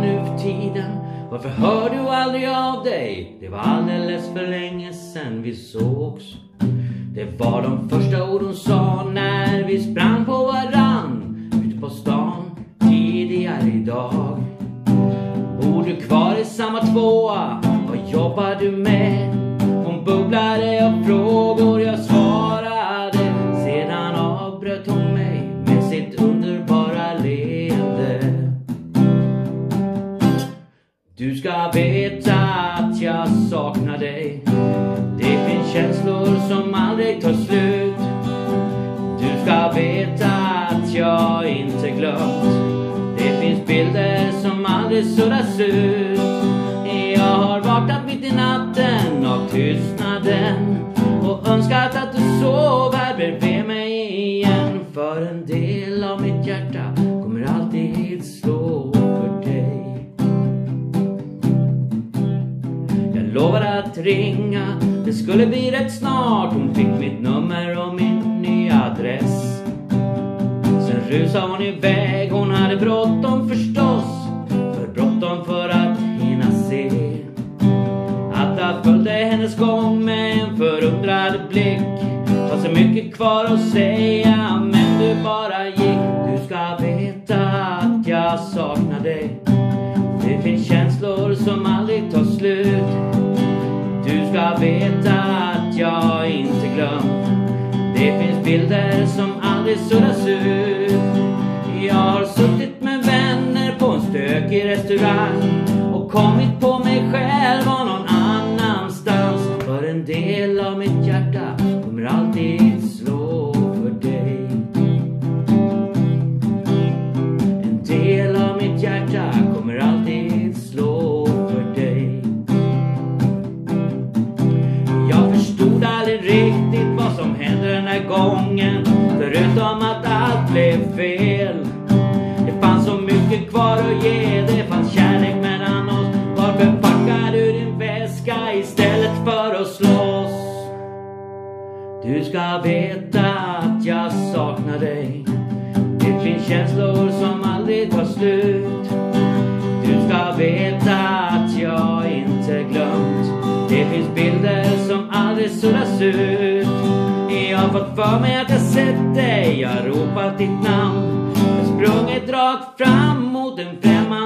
nu för tiden? Varför hör du aldrig av dig? Det var alldeles för länge sen vi sågs. Det var de första ord hon sa när vi sprang på varann ute på stan tidigare idag. Bor du kvar i samma tvåa? Vad jobbar du med? Hon bubblade av frågor Du ska veta att jag saknar dig. Det finns känslor som aldrig tar slut. Du ska veta att jag inte glömt. Det finns bilder som aldrig suddas ut. Jag har vaknat mitt i natten av tystnaden lovade att ringa, det skulle bli rätt snart. Hon fick mitt nummer och min nya adress. Sen rusade hon iväg, hon hade bråttom förstås. För bråttom för att hinna se. Att jag följde hennes gång med en förundrad blick. Har så mycket kvar att säga, men du bara gick. Du ska veta att jag saknar bilder som aldrig suddas ut. Jag har suttit med vänner på en stökig restaurang och kommit på mig själv och någon annanstans. För en del av mitt hjärta kommer alltid gången. Förutom att allt blev fel. Det fanns så mycket kvar att ge. Det fanns kärlek mellan oss. Varför packar du din väska istället för att slåss? Du ska veta att jag saknar dig. Det finns känslor som aldrig tar slut. Du ska veta att jag inte glömt. Det finns bilder som aldrig suddas ut. Jag har fått för mig att jag sett dig, jag har ropat ditt namn. Jag har sprungit rakt fram mot en främmande.